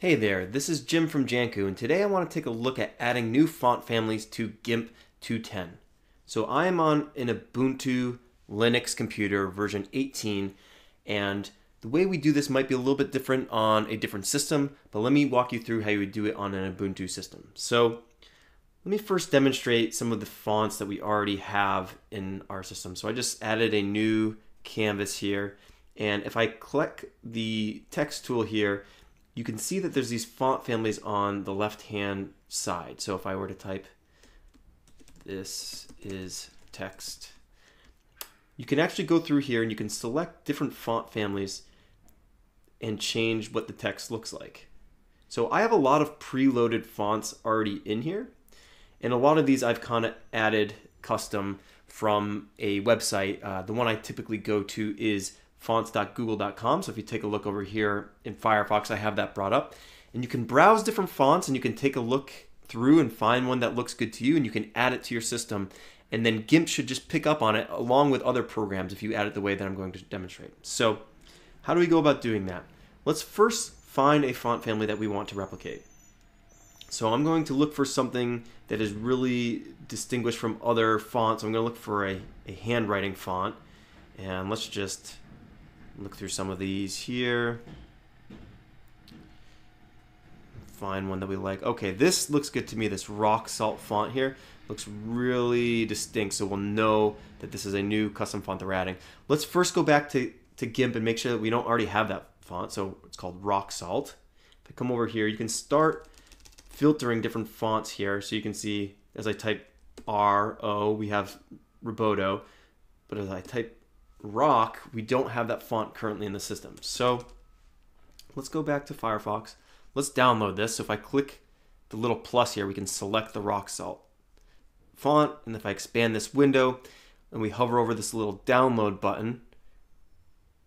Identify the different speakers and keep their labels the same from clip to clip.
Speaker 1: Hey there, this is Jim from Jantcu, and today I want to take a look at adding new font families to GIMP 210. So I am on an Ubuntu Linux computer version 18, and the way we do this might be a little bit different on a different system, but let me walk you through how you would do it on an Ubuntu system. So let me first demonstrate some of the fonts that we already have in our system. So I just added a new canvas here, and if I click the text tool here, you can see that there's these font families on the left hand side. So if I were to type this is text, you can actually go through here and you can select different font families and change what the text looks like. So I have a lot of preloaded fonts already in here. And a lot of these I've kind of added custom from a website. Uh, the one I typically go to is fonts.google.com. So if you take a look over here in Firefox, I have that brought up. And you can browse different fonts and you can take a look through and find one that looks good to you and you can add it to your system. And then GIMP should just pick up on it along with other programs if you add it the way that I'm going to demonstrate. So how do we go about doing that? Let's first find a font family that we want to replicate. So I'm going to look for something that is really distinguished from other fonts. I'm going to look for a, a handwriting font. And let's just look through some of these here. Find one that we like. Okay, this looks good to me. This rock salt font here looks really distinct, so we'll know that this is a new custom font that we're adding. Let's first go back to, to GIMP and make sure that we don't already have that font. So it's called rock salt. If I come over here, you can start filtering different fonts here. So you can see as I type R, O, we have Roboto. But as I type Rock, we don't have that font currently in the system. So let's go back to Firefox. Let's download this. So if I click the little plus here, we can select the rock salt font. And if I expand this window and we hover over this little download button,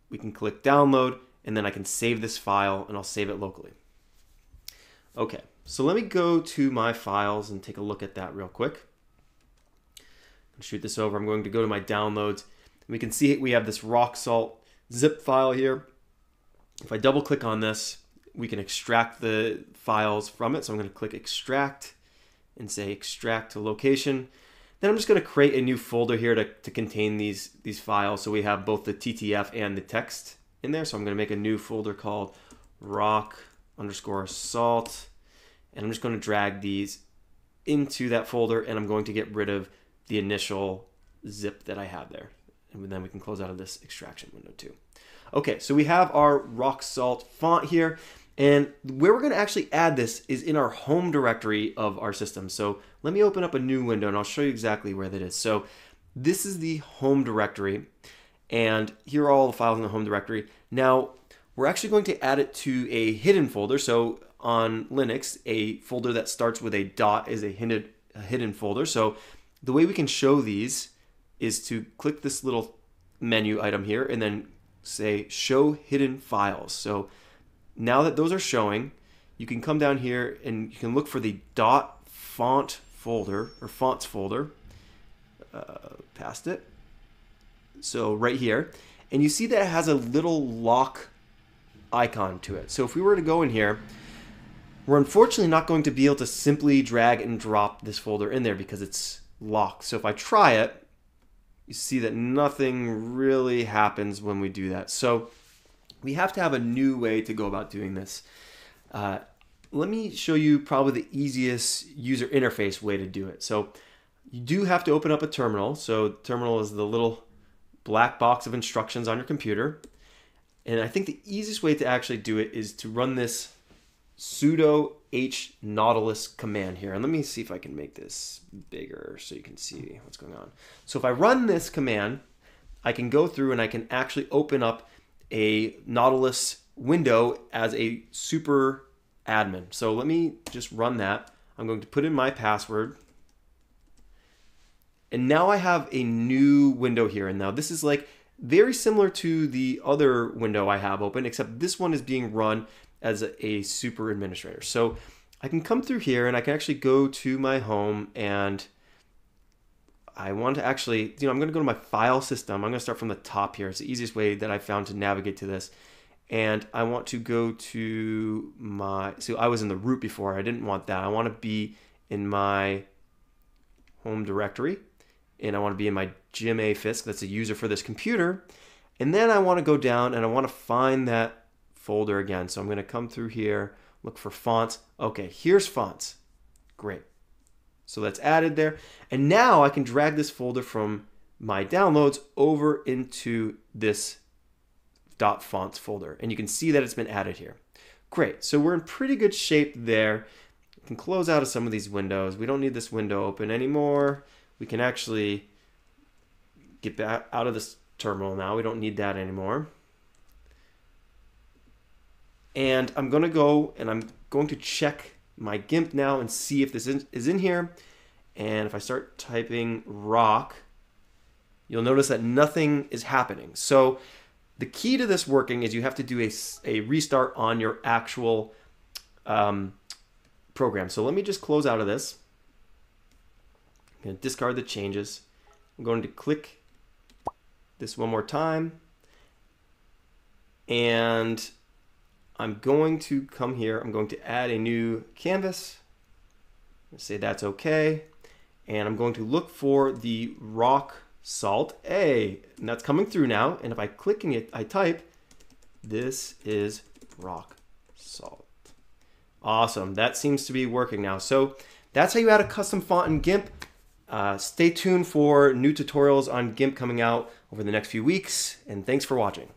Speaker 1: we can click download and then I can save this file and I'll save it locally. Okay, so let me go to my files and take a look at that real quick. Shoot this over. I'm going to go to my downloads we can see we have this rock salt zip file here. If I double click on this, we can extract the files from it. So I'm going to click extract and say extract to location. Then I'm just going to create a new folder here to, to contain these, these files. So we have both the TTF and the text in there. So I'm going to make a new folder called rock underscore salt. And I'm just going to drag these into that folder and I'm going to get rid of the initial zip that I have there and then we can close out of this extraction window too. Okay, so we have our rock salt font here, and where we're going to actually add this is in our home directory of our system. So let me open up a new window and I'll show you exactly where that is. So this is the home directory, and here are all the files in the home directory. Now, we're actually going to add it to a hidden folder. So on Linux, a folder that starts with a dot is a hidden, a hidden folder. So the way we can show these is to click this little menu item here and then say show hidden files. So now that those are showing, you can come down here and you can look for the dot font folder or fonts folder uh, past it. So right here, and you see that it has a little lock icon to it. So if we were to go in here, we're unfortunately not going to be able to simply drag and drop this folder in there because it's locked. So if I try it, you see that nothing really happens when we do that. So we have to have a new way to go about doing this. Uh, let me show you probably the easiest user interface way to do it. So you do have to open up a terminal. So terminal is the little black box of instructions on your computer. And I think the easiest way to actually do it is to run this sudo h nautilus command here. And let me see if I can make this bigger so you can see what's going on. So if I run this command, I can go through and I can actually open up a nautilus window as a super admin. So let me just run that. I'm going to put in my password. And now I have a new window here. And now this is like very similar to the other window I have open, except this one is being run as a, a super administrator. So I can come through here and I can actually go to my home and I want to actually, you know, I'm going to go to my file system. I'm going to start from the top here. It's the easiest way that I found to navigate to this. and I want to go to my, so I was in the root before, I didn't want that. I want to be in my home directory and I want to be in my GMA Fisk, that's a user for this computer. And then I want to go down and I want to find that folder again. So I'm going to come through here, look for fonts. Okay, here's fonts. Great. So that's added there. And now I can drag this folder from my downloads over into this dot fonts folder. And you can see that it's been added here. Great. So we're in pretty good shape there. We can close out of some of these windows. We don't need this window open anymore. We can actually get back out of this terminal now. We don't need that anymore. And I'm going to go and I'm going to check my GIMP now and see if this is in here. And if I start typing rock, you'll notice that nothing is happening. So the key to this working is you have to do a, a restart on your actual um, program. So let me just close out of this. I'm going to discard the changes. I'm going to click this one more time. And I'm going to come here. I'm going to add a new canvas. Say that's okay. And I'm going to look for the rock salt A. And that's coming through now. And if I click it, I type, this is rock salt. Awesome. That seems to be working now. So that's how you add a custom font in GIMP. Uh, stay tuned for new tutorials on GIMP coming out over the next few weeks. And thanks for watching.